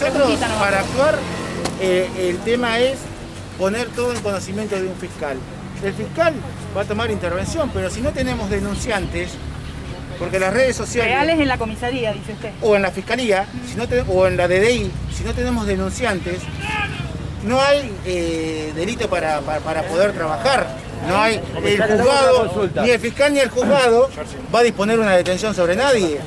nosotros para actuar eh, el tema es poner todo en conocimiento de un fiscal. El fiscal va a tomar intervención, pero si no tenemos denunciantes, porque las redes sociales Reales en la comisaría, dice usted. o en la fiscalía, si no te- o en la DDI, si no tenemos denunciantes, no hay eh, delito para, para- para poder trabajar. No hay el juzgado, ni el fiscal ni el juzgado va a disponer una detención sobre nadie.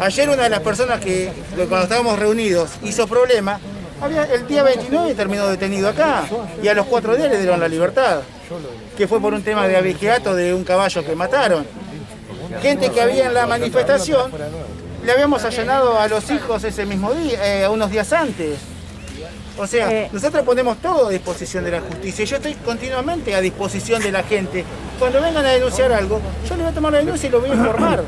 Ayer una de las personas que cuando estábamos reunidos hizo problema, había, el día 29 terminó detenido acá y a los cuatro días le dieron la libertad, que fue por un tema de abigeato de un caballo que mataron. Gente que había en la manifestación, le habíamos allanado a los hijos ese mismo día, eh, unos días antes. O sea, Eh. nosotros ponemos todo a disposición de la justicia. Yo estoy continuamente a disposición de la gente. Cuando vengan a denunciar algo, yo le voy a tomar la denuncia y lo voy a informar.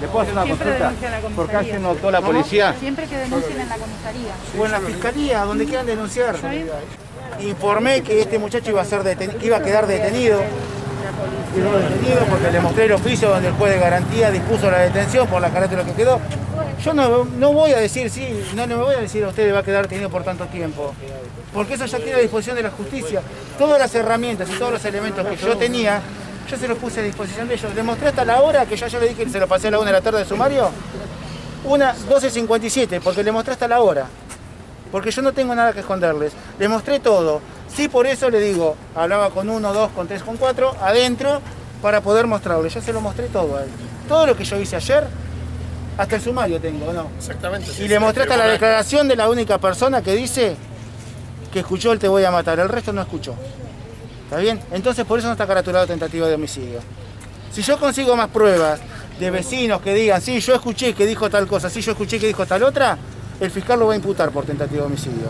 ¿Le puedo hacer una Siempre consulta? la ¿Por qué comisaría. ayer no actuó la policía? Siempre que denuncien en la comisaría. O en la fiscalía, donde quieran denunciar. Informé que este muchacho iba a, ser deten- que iba a quedar detenido. Quedó detenido porque le mostré el oficio donde el juez de garantía dispuso la detención por la carátula que quedó. Yo no, no voy a decir, sí, no, no me voy a decir a usted va a quedar detenido por tanto tiempo. Porque eso ya queda a disposición de la justicia. Todas las herramientas y todos los elementos que yo tenía, yo se los puse a disposición de ellos. Le mostré hasta la hora que ya yo le dije que se lo pasé a la una de la tarde de sumario. Una 12.57, porque le mostré hasta la hora. Porque yo no tengo nada que esconderles. Le mostré todo. Sí, por eso le digo, hablaba con uno, dos, con tres, con cuatro, adentro, para poder mostrarle. Ya se lo mostré todo a él. Todo lo que yo hice ayer, hasta el sumario tengo, ¿no? Exactamente. sí, Y le mostré hasta la declaración de la única persona que dice que escuchó el te voy a matar. El resto no escuchó. ¿Está bien? Entonces por eso no está caratulado tentativa de homicidio. Si yo consigo más pruebas de vecinos que digan, sí, yo escuché que dijo tal cosa, sí, yo escuché que dijo tal otra, el fiscal lo va a imputar por tentativa de homicidio.